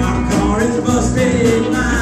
My car is busted, my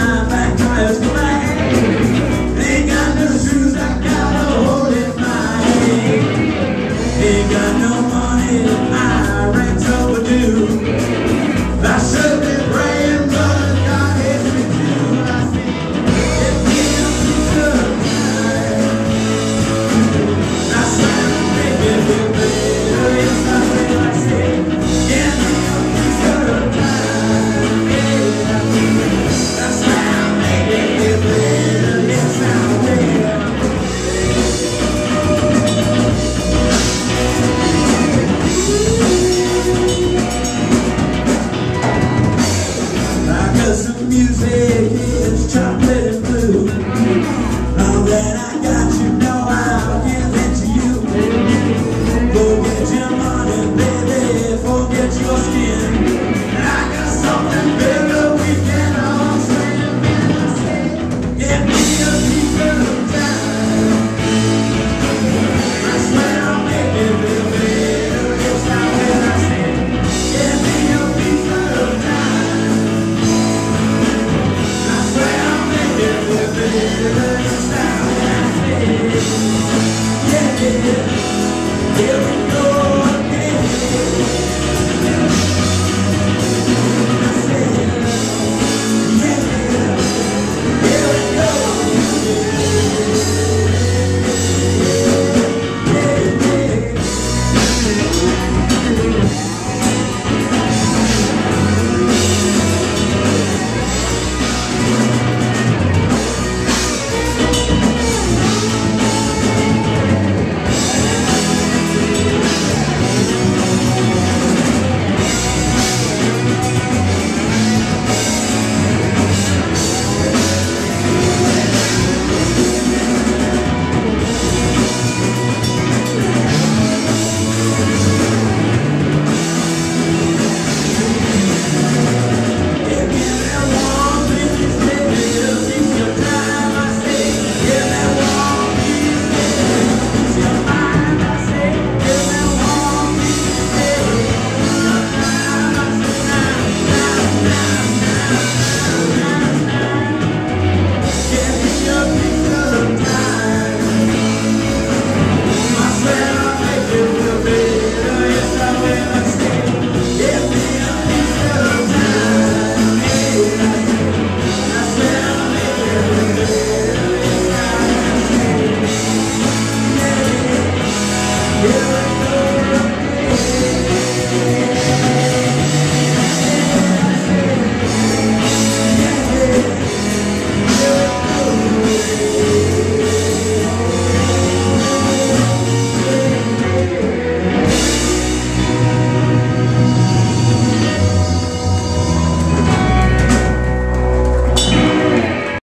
Yeah.